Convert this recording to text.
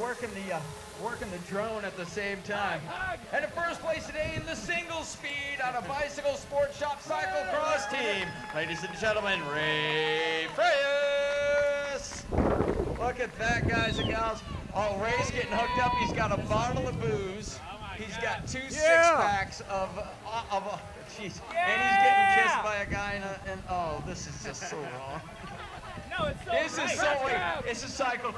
Working the uh, working the drone at the same time. And in first place today in the single speed on a bicycle sport shop cyclocross team, ladies and gentlemen, Ray Freyes. Look at that, guys and gals. Oh, Ray's getting hooked up. He's got a bottle of booze. He's got two six packs of uh, of. Uh, jeez, and he's getting kissed by a guy in a, and oh, this is just so wrong. No, it's so This right. is so. This is cycle.